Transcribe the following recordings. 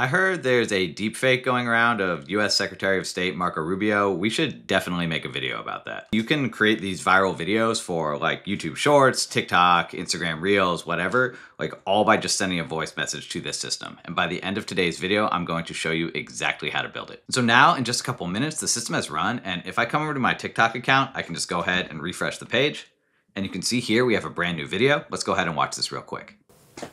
I heard there's a deepfake going around of US Secretary of State Marco Rubio. We should definitely make a video about that. You can create these viral videos for like YouTube Shorts, TikTok, Instagram Reels, whatever, like all by just sending a voice message to this system. And by the end of today's video, I'm going to show you exactly how to build it. So now in just a couple minutes, the system has run. And if I come over to my TikTok account, I can just go ahead and refresh the page. And you can see here we have a brand new video. Let's go ahead and watch this real quick.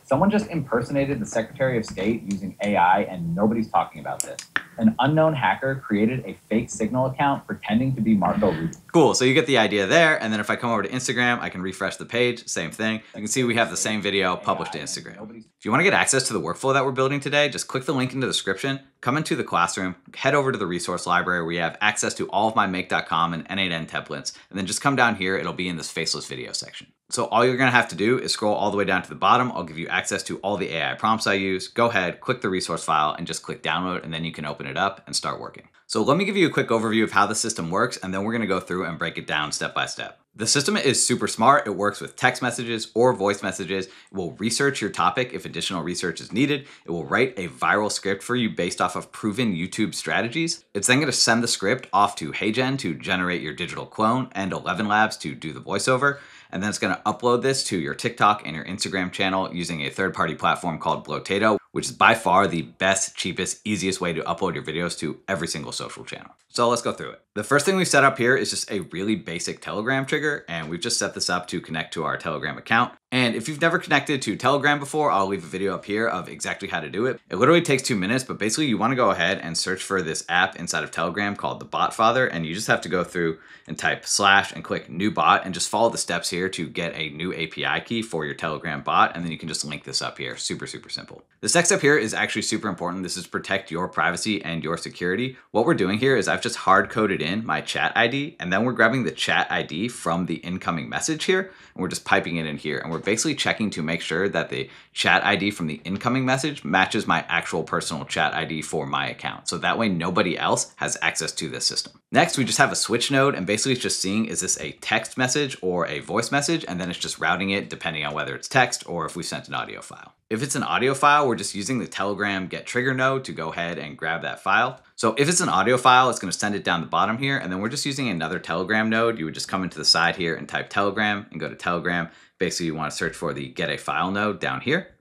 Someone just impersonated the Secretary of State using AI, and nobody's talking about this. An unknown hacker created a fake Signal account pretending to be Marco Rubio. Cool, so you get the idea there, and then if I come over to Instagram, I can refresh the page, same thing. You can see we have the same video published to Instagram. If you wanna get access to the workflow that we're building today, just click the link in the description, come into the classroom, head over to the resource library where you have access to all of my make.com and N8N templates, and then just come down here, it'll be in this faceless video section. So all you're gonna have to do is scroll all the way down to the bottom. I'll give you access to all the AI prompts I use. Go ahead, click the resource file and just click download and then you can open it up and start working. So let me give you a quick overview of how the system works and then we're gonna go through and break it down step by step. The system is super smart. It works with text messages or voice messages. It will research your topic if additional research is needed. It will write a viral script for you based off of proven YouTube strategies. It's then going to send the script off to HeyGen to generate your digital clone and 11 Labs to do the voiceover and then it's going to upload this to your TikTok and your Instagram channel using a third-party platform called Blotato, which is by far the best, cheapest, easiest way to upload your videos to every single social channel. So let's go through it. The first thing we've set up here is just a really basic Telegram trigger, and we've just set this up to connect to our Telegram account. And if you've never connected to Telegram before, I'll leave a video up here of exactly how to do it. It literally takes two minutes, but basically you wanna go ahead and search for this app inside of Telegram called the Botfather, and you just have to go through and type slash and click new bot and just follow the steps here to get a new API key for your Telegram bot, and then you can just link this up here. Super, super simple. This next step here is actually super important. This is protect your privacy and your security. What we're doing here is I've just hard coded in my chat ID, and then we're grabbing the chat ID from the incoming message here, and we're just piping it in here. And we're basically checking to make sure that the chat ID from the incoming message matches my actual personal chat ID for my account. So that way nobody else has access to this system. Next, we just have a switch node and basically it's just seeing is this a text message or a voice message and then it's just routing it depending on whether it's text or if we sent an audio file. If it's an audio file, we're just using the Telegram get trigger node to go ahead and grab that file. So if it's an audio file, it's gonna send it down the bottom here and then we're just using another Telegram node. You would just come into the side here and type Telegram and go to Telegram. Basically, you wanna search for the get a file node down here.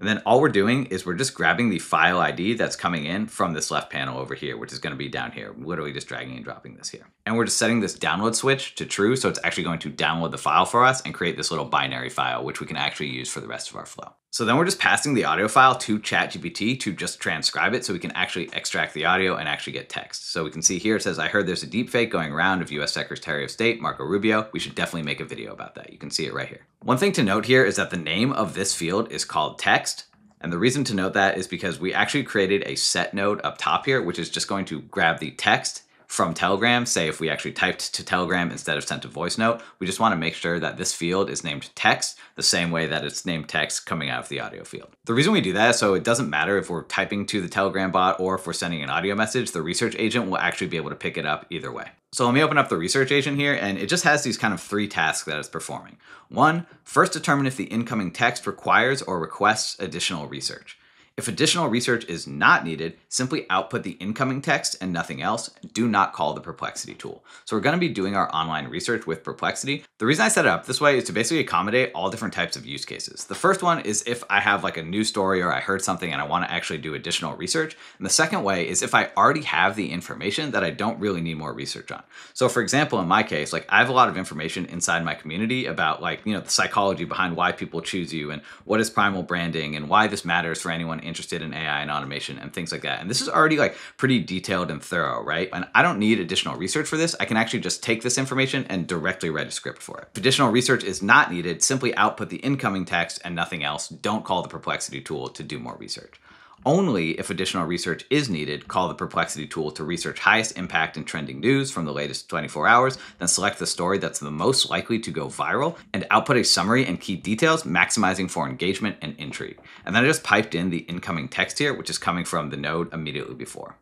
And then all we're doing is we're just grabbing the file ID that's coming in from this left panel over here, which is gonna be down here, literally just dragging and dropping this here. And we're just setting this download switch to true, so it's actually going to download the file for us and create this little binary file, which we can actually use for the rest of our flow. So then we're just passing the audio file to ChatGPT to just transcribe it so we can actually extract the audio and actually get text. So we can see here it says, I heard there's a deepfake going around of US Secretary of State, Marco Rubio. We should definitely make a video about that. You can see it right here. One thing to note here is that the name of this field is called text. And the reason to note that is because we actually created a set node up top here, which is just going to grab the text from Telegram, say if we actually typed to Telegram instead of sent a voice note, we just want to make sure that this field is named text the same way that it's named text coming out of the audio field. The reason we do that is so it doesn't matter if we're typing to the Telegram bot or if we're sending an audio message, the research agent will actually be able to pick it up either way. So let me open up the research agent here and it just has these kind of three tasks that it's performing. One, first determine if the incoming text requires or requests additional research. If additional research is not needed, simply output the incoming text and nothing else. Do not call the Perplexity tool. So we're gonna be doing our online research with Perplexity. The reason I set it up this way is to basically accommodate all different types of use cases. The first one is if I have like a new story or I heard something and I wanna actually do additional research. And the second way is if I already have the information that I don't really need more research on. So for example, in my case, like I have a lot of information inside my community about like, you know, the psychology behind why people choose you and what is primal branding and why this matters for anyone interested in AI and automation and things like that. And this is already like pretty detailed and thorough, right? And I don't need additional research for this. I can actually just take this information and directly write a script for it. If additional research is not needed, simply output the incoming text and nothing else. Don't call the Perplexity tool to do more research. Only if additional research is needed, call the Perplexity tool to research highest impact and trending news from the latest 24 hours, then select the story that's the most likely to go viral, and output a summary and key details, maximizing for engagement and intrigue. And then I just piped in the incoming text here, which is coming from the node immediately before.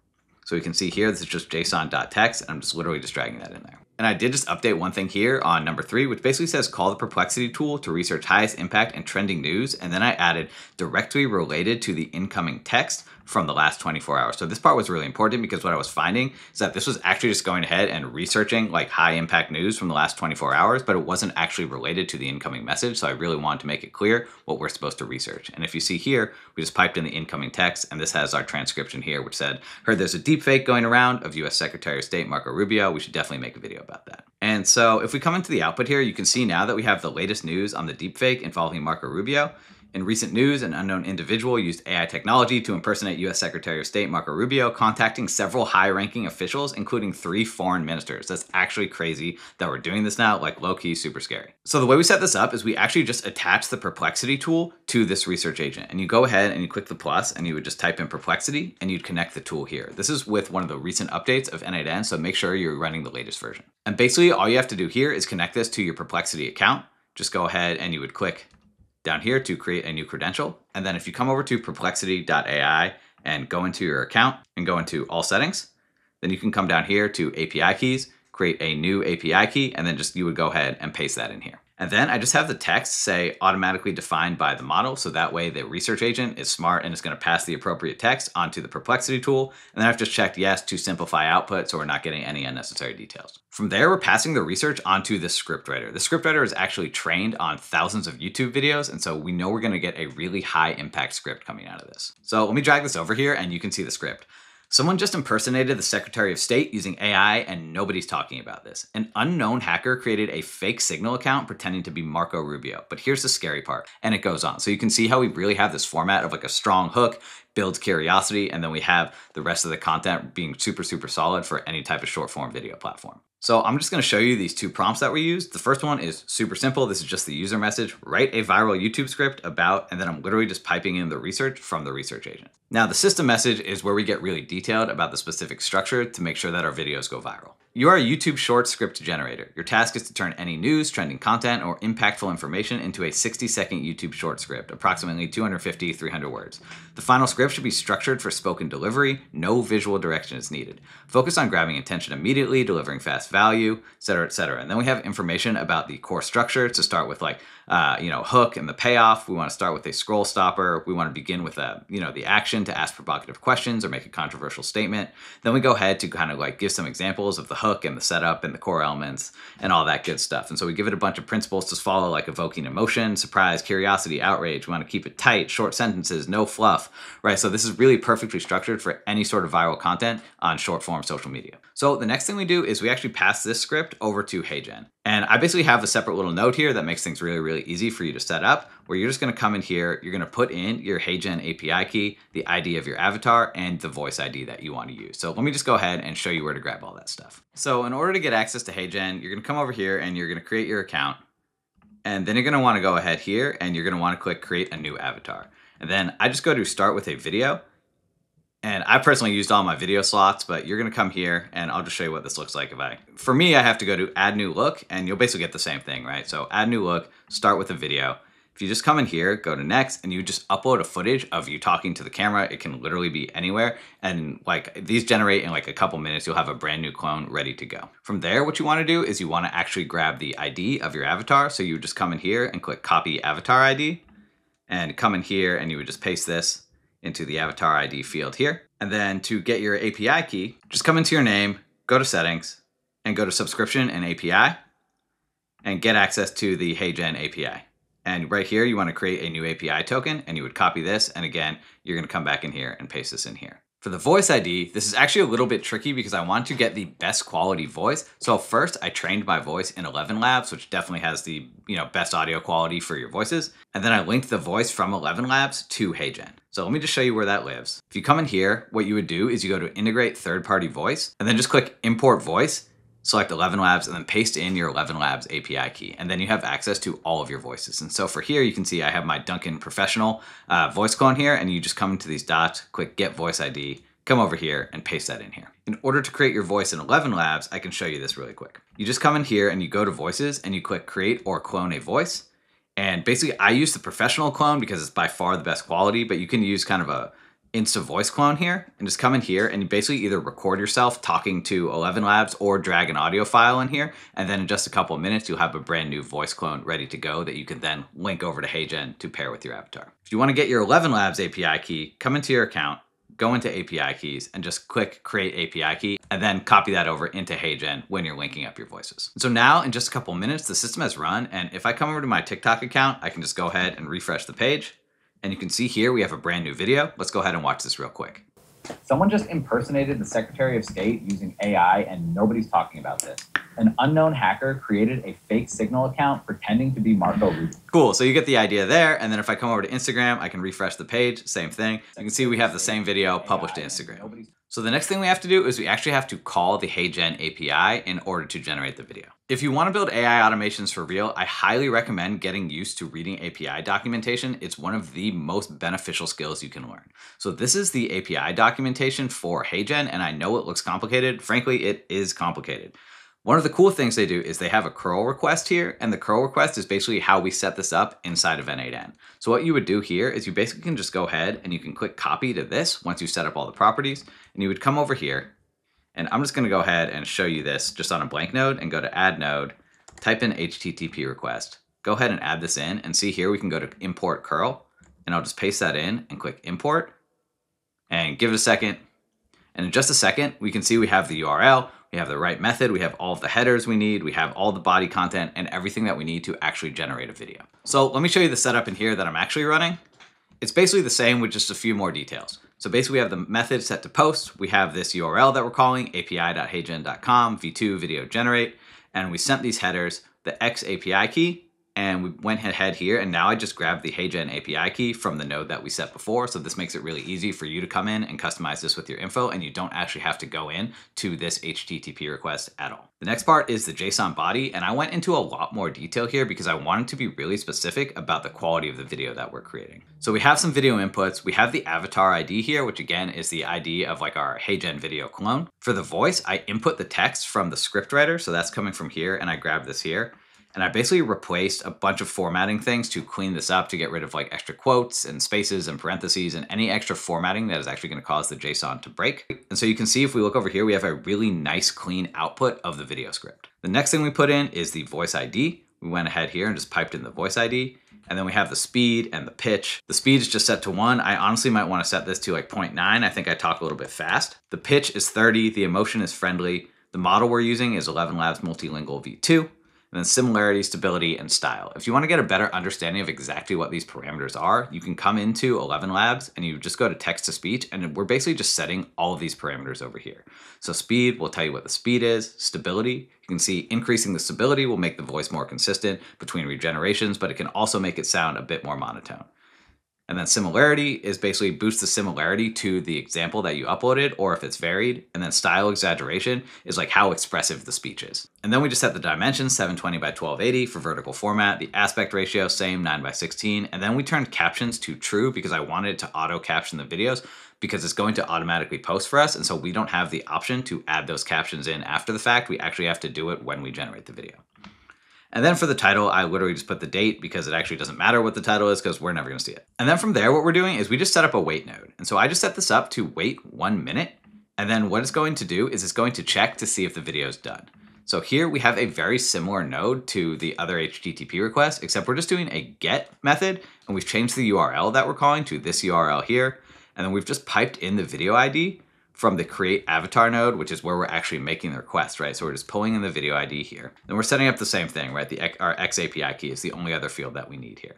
So you can see here, this is just json.text, and I'm just literally just dragging that in there. And I did just update one thing here on number three, which basically says call the Perplexity tool to research highest impact and trending news. And then I added directly related to the incoming text from the last 24 hours. So this part was really important because what I was finding is that this was actually just going ahead and researching like high impact news from the last 24 hours, but it wasn't actually related to the incoming message. So I really wanted to make it clear what we're supposed to research. And if you see here, we just piped in the incoming text and this has our transcription here, which said, heard there's a deep fake going around of US Secretary of State Marco Rubio. We should definitely make a video about that. And so if we come into the output here, you can see now that we have the latest news on the deepfake involving Marco Rubio. In recent news, an unknown individual used AI technology to impersonate U.S. Secretary of State Marco Rubio, contacting several high ranking officials, including three foreign ministers. That's actually crazy that we're doing this now, like low key, super scary. So, the way we set this up is we actually just attach the perplexity tool to this research agent. And you go ahead and you click the plus and you would just type in perplexity and you'd connect the tool here. This is with one of the recent updates of N8N, so make sure you're running the latest version. And basically, all you have to do here is connect this to your perplexity account. Just go ahead and you would click down here to create a new credential. And then if you come over to perplexity.ai and go into your account and go into all settings, then you can come down here to API keys, create a new API key, and then just you would go ahead and paste that in here. And then I just have the text say automatically defined by the model. So that way the research agent is smart and it's going to pass the appropriate text onto the perplexity tool. And then I've just checked yes to simplify output so we're not getting any unnecessary details. From there, we're passing the research onto the scriptwriter. The scriptwriter is actually trained on thousands of YouTube videos. And so we know we're going to get a really high impact script coming out of this. So let me drag this over here and you can see the script. Someone just impersonated the Secretary of State using AI, and nobody's talking about this. An unknown hacker created a fake Signal account pretending to be Marco Rubio. But here's the scary part, and it goes on. So you can see how we really have this format of like a strong hook, builds curiosity, and then we have the rest of the content being super, super solid for any type of short form video platform. So I'm just gonna show you these two prompts that we used. The first one is super simple. This is just the user message. Write a viral YouTube script about, and then I'm literally just piping in the research from the research agent. Now the system message is where we get really detailed about the specific structure to make sure that our videos go viral. You are a YouTube short script generator. Your task is to turn any news, trending content, or impactful information into a 60 second YouTube short script, approximately 250, 300 words. The final script should be structured for spoken delivery, no visual direction is needed. Focus on grabbing attention immediately, delivering fast value, etc., etc. And then we have information about the core structure to start with like uh, you know, hook and the payoff. We want to start with a scroll stopper. We want to begin with a, you know, the action to ask provocative questions or make a controversial statement. Then we go ahead to kind of like give some examples of the hook and the setup and the core elements and all that good stuff. And so we give it a bunch of principles to follow, like evoking emotion, surprise, curiosity, outrage. We want to keep it tight, short sentences, no fluff, right? So this is really perfectly structured for any sort of viral content on short form social media. So the next thing we do is we actually pass this script over to HeyGen. And I basically have a separate little note here that makes things really, really easy for you to set up, where you're just gonna come in here, you're gonna put in your HeyGen API key, the ID of your avatar, and the voice ID that you wanna use. So let me just go ahead and show you where to grab all that stuff. So in order to get access to HeyGen, you're gonna come over here and you're gonna create your account. And then you're gonna wanna go ahead here and you're gonna wanna click create a new avatar. And then I just go to start with a video and I personally used all my video slots, but you're gonna come here and I'll just show you what this looks like if I, for me, I have to go to add new look and you'll basically get the same thing, right? So add new look, start with a video. If you just come in here, go to next, and you just upload a footage of you talking to the camera, it can literally be anywhere. And like these generate in like a couple minutes, you'll have a brand new clone ready to go. From there, what you wanna do is you wanna actually grab the ID of your avatar. So you just come in here and click copy avatar ID and come in here and you would just paste this into the avatar ID field here. And then to get your API key, just come into your name, go to settings, and go to subscription and API, and get access to the HeyGen API. And right here, you want to create a new API token, and you would copy this. And again, you're going to come back in here and paste this in here. For the voice ID, this is actually a little bit tricky because I want to get the best quality voice. So first I trained my voice in 11 Labs, which definitely has the you know best audio quality for your voices. And then I linked the voice from 11 Labs to HeyGen. So let me just show you where that lives. If you come in here, what you would do is you go to integrate third-party voice and then just click import voice select 11 Labs, and then paste in your 11 Labs API key. And then you have access to all of your voices. And so for here, you can see I have my Duncan Professional uh, voice clone here, and you just come into these dots, click Get Voice ID, come over here and paste that in here. In order to create your voice in 11 Labs, I can show you this really quick. You just come in here and you go to Voices, and you click Create or Clone a Voice. And basically, I use the professional clone because it's by far the best quality, but you can use kind of a Insta voice clone here and just come in here and you basically either record yourself talking to 11 Labs or drag an audio file in here. And then in just a couple of minutes, you'll have a brand new voice clone ready to go that you can then link over to HeyGen to pair with your avatar. If you want to get your 11 Labs API key, come into your account, go into API keys and just click create API key and then copy that over into HeyGen when you're linking up your voices. So now in just a couple minutes, the system has run. And if I come over to my TikTok account, I can just go ahead and refresh the page. And you can see here we have a brand new video. Let's go ahead and watch this real quick. Someone just impersonated the Secretary of State using AI, and nobody's talking about this. An unknown hacker created a fake Signal account pretending to be Marco Rubio. Cool, so you get the idea there. And then if I come over to Instagram, I can refresh the page, same thing. You can see we have the same video published to Instagram. So the next thing we have to do is we actually have to call the HeyGen API in order to generate the video. If you want to build AI automations for real, I highly recommend getting used to reading API documentation. It's one of the most beneficial skills you can learn. So this is the API documentation for HeyGen, and I know it looks complicated. Frankly, it is complicated. One of the cool things they do is they have a curl request here, and the curl request is basically how we set this up inside of N8N. So what you would do here is you basically can just go ahead and you can click copy to this once you set up all the properties, and you would come over here, and I'm just gonna go ahead and show you this just on a blank node and go to add node, type in HTTP request, go ahead and add this in, and see here we can go to import curl, and I'll just paste that in and click import, and give it a second, and in just a second, we can see we have the URL, we have the right method, we have all of the headers we need, we have all the body content and everything that we need to actually generate a video. So let me show you the setup in here that I'm actually running. It's basically the same with just a few more details. So basically we have the method set to post, we have this URL that we're calling api.heygen.com v2 video generate, and we sent these headers the X API key and we went ahead here and now I just grabbed the HeyGen API key from the node that we set before. So this makes it really easy for you to come in and customize this with your info and you don't actually have to go in to this HTTP request at all. The next part is the JSON body and I went into a lot more detail here because I wanted to be really specific about the quality of the video that we're creating. So we have some video inputs. We have the avatar ID here, which again is the ID of like our HeyGen video clone. For the voice, I input the text from the script writer. So that's coming from here and I grab this here. And I basically replaced a bunch of formatting things to clean this up to get rid of like extra quotes and spaces and parentheses and any extra formatting that is actually going to cause the JSON to break. And so you can see if we look over here, we have a really nice clean output of the video script. The next thing we put in is the voice ID. We went ahead here and just piped in the voice ID. And then we have the speed and the pitch. The speed is just set to one. I honestly might want to set this to like 0.9. I think I talk a little bit fast. The pitch is 30. The emotion is friendly. The model we're using is 11 Labs Multilingual V2 and then similarity, stability, and style. If you want to get a better understanding of exactly what these parameters are, you can come into 11 Labs and you just go to text to speech, and we're basically just setting all of these parameters over here. So speed will tell you what the speed is, stability, you can see increasing the stability will make the voice more consistent between regenerations, but it can also make it sound a bit more monotone. And then similarity is basically boost the similarity to the example that you uploaded or if it's varied. And then style exaggeration is like how expressive the speech is. And then we just set the dimensions 720 by 1280 for vertical format, the aspect ratio same 9 by 16. And then we turned captions to true because I wanted to auto caption the videos because it's going to automatically post for us. And so we don't have the option to add those captions in after the fact. We actually have to do it when we generate the video. And then for the title, I literally just put the date because it actually doesn't matter what the title is because we're never gonna see it. And then from there, what we're doing is we just set up a wait node. And so I just set this up to wait one minute. And then what it's going to do is it's going to check to see if the video is done. So here we have a very similar node to the other HTTP request, except we're just doing a get method and we've changed the URL that we're calling to this URL here. And then we've just piped in the video ID from the create avatar node, which is where we're actually making the request, right? So we're just pulling in the video ID here. Then we're setting up the same thing, right? The our X API key is the only other field that we need here.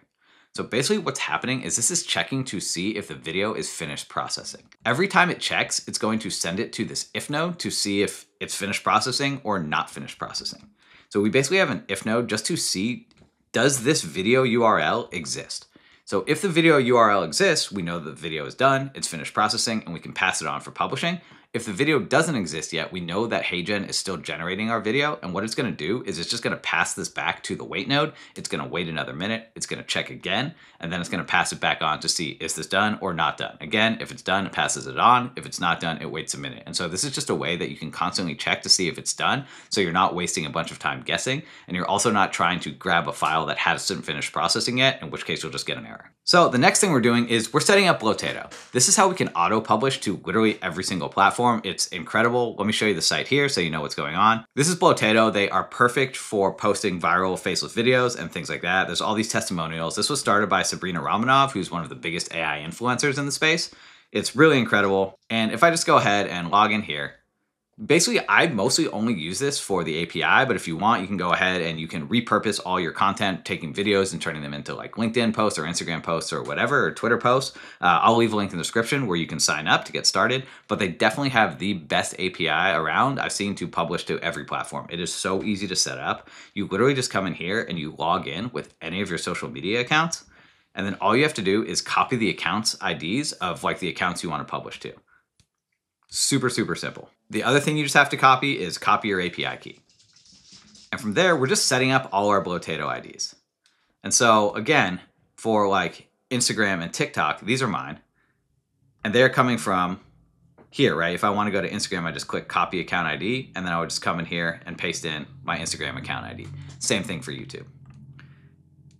So basically what's happening is this is checking to see if the video is finished processing. Every time it checks, it's going to send it to this if node to see if it's finished processing or not finished processing. So we basically have an if node just to see, does this video URL exist? So if the video URL exists, we know that the video is done, it's finished processing, and we can pass it on for publishing. If the video doesn't exist yet, we know that HeyGen is still generating our video, and what it's gonna do is it's just gonna pass this back to the wait node, it's gonna wait another minute, it's gonna check again, and then it's gonna pass it back on to see is this done or not done. Again, if it's done, it passes it on. If it's not done, it waits a minute. And so this is just a way that you can constantly check to see if it's done, so you're not wasting a bunch of time guessing, and you're also not trying to grab a file that hasn't finished processing yet, in which case you'll just get an error. So the next thing we're doing is we're setting up Blotato. This is how we can auto-publish to literally every single platform. It's incredible. Let me show you the site here so you know what's going on. This is Blotato. They are perfect for posting viral faceless videos and things like that. There's all these testimonials. This was started by Sabrina Ramonov, who's one of the biggest AI influencers in the space. It's really incredible. And if I just go ahead and log in here, Basically, I mostly only use this for the API, but if you want, you can go ahead and you can repurpose all your content, taking videos and turning them into like LinkedIn posts or Instagram posts or whatever, or Twitter posts. Uh, I'll leave a link in the description where you can sign up to get started, but they definitely have the best API around I've seen to publish to every platform. It is so easy to set up. You literally just come in here and you log in with any of your social media accounts. And then all you have to do is copy the accounts IDs of like the accounts you want to publish to. Super, super simple. The other thing you just have to copy is copy your API key. And from there, we're just setting up all our Blotato IDs. And so again, for like Instagram and TikTok, these are mine. And they're coming from here, right? If I want to go to Instagram, I just click copy account ID, and then I would just come in here and paste in my Instagram account ID. Same thing for YouTube.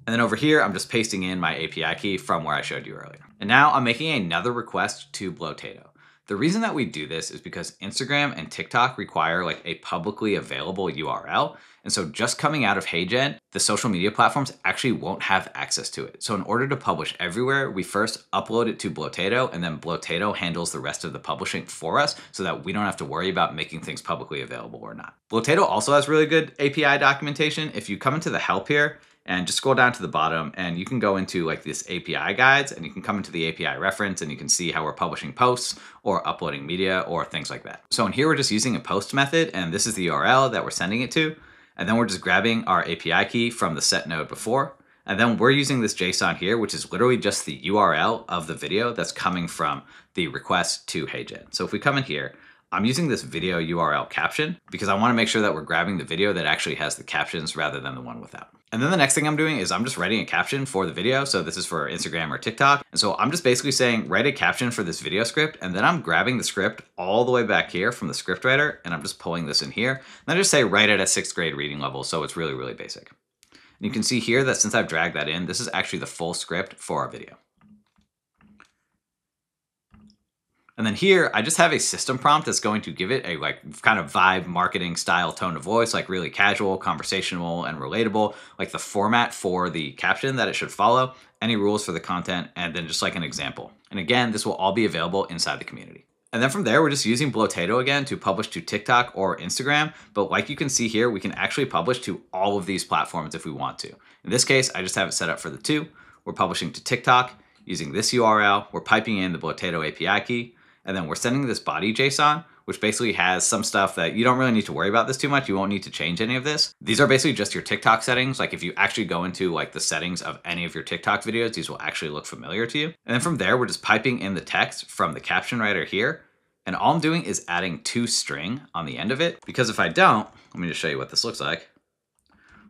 And then over here, I'm just pasting in my API key from where I showed you earlier. And now I'm making another request to Blotato. The reason that we do this is because Instagram and TikTok require like a publicly available URL. And so just coming out of HeyGen, the social media platforms actually won't have access to it. So in order to publish everywhere, we first upload it to Blotato and then Blotato handles the rest of the publishing for us so that we don't have to worry about making things publicly available or not. Blotato also has really good API documentation. If you come into the help here, and just scroll down to the bottom and you can go into like this API guides and you can come into the API reference and you can see how we're publishing posts or uploading media or things like that. So in here, we're just using a post method and this is the URL that we're sending it to. And then we're just grabbing our API key from the set node before. And then we're using this JSON here, which is literally just the URL of the video that's coming from the request to HeyGen. So if we come in here, I'm using this video URL caption because I wanna make sure that we're grabbing the video that actually has the captions rather than the one without. And then the next thing I'm doing is I'm just writing a caption for the video. So this is for Instagram or TikTok. And so I'm just basically saying, write a caption for this video script. And then I'm grabbing the script all the way back here from the script writer. And I'm just pulling this in here. And I just say, write it at sixth grade reading level. So it's really, really basic. And you can see here that since I've dragged that in, this is actually the full script for our video. And then here, I just have a system prompt that's going to give it a like kind of vibe marketing style tone of voice, like really casual, conversational, and relatable, like the format for the caption that it should follow, any rules for the content, and then just like an example. And again, this will all be available inside the community. And then from there, we're just using Blotato again to publish to TikTok or Instagram. But like you can see here, we can actually publish to all of these platforms if we want to. In this case, I just have it set up for the two. We're publishing to TikTok using this URL. We're piping in the Blotato API key. And then we're sending this body JSON, which basically has some stuff that you don't really need to worry about this too much. You won't need to change any of this. These are basically just your TikTok settings. Like if you actually go into like the settings of any of your TikTok videos, these will actually look familiar to you. And then from there, we're just piping in the text from the caption writer here. And all I'm doing is adding two toString on the end of it. Because if I don't, let me just show you what this looks like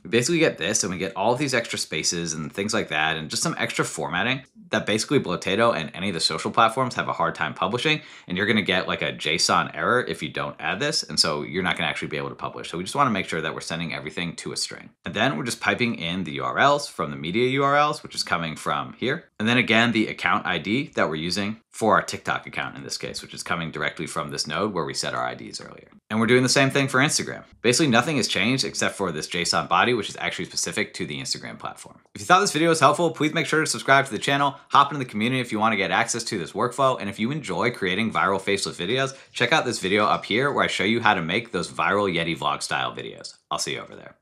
we basically get this and we get all of these extra spaces and things like that and just some extra formatting that basically Blotato and any of the social platforms have a hard time publishing and you're going to get like a JSON error if you don't add this and so you're not going to actually be able to publish. So we just want to make sure that we're sending everything to a string. And then we're just piping in the URLs from the media URLs which is coming from here. And then again the account ID that we're using for our TikTok account in this case, which is coming directly from this node where we set our IDs earlier. And we're doing the same thing for Instagram. Basically nothing has changed except for this JSON body, which is actually specific to the Instagram platform. If you thought this video was helpful, please make sure to subscribe to the channel, hop into the community if you want to get access to this workflow, and if you enjoy creating viral faceless videos, check out this video up here where I show you how to make those viral Yeti vlog style videos. I'll see you over there.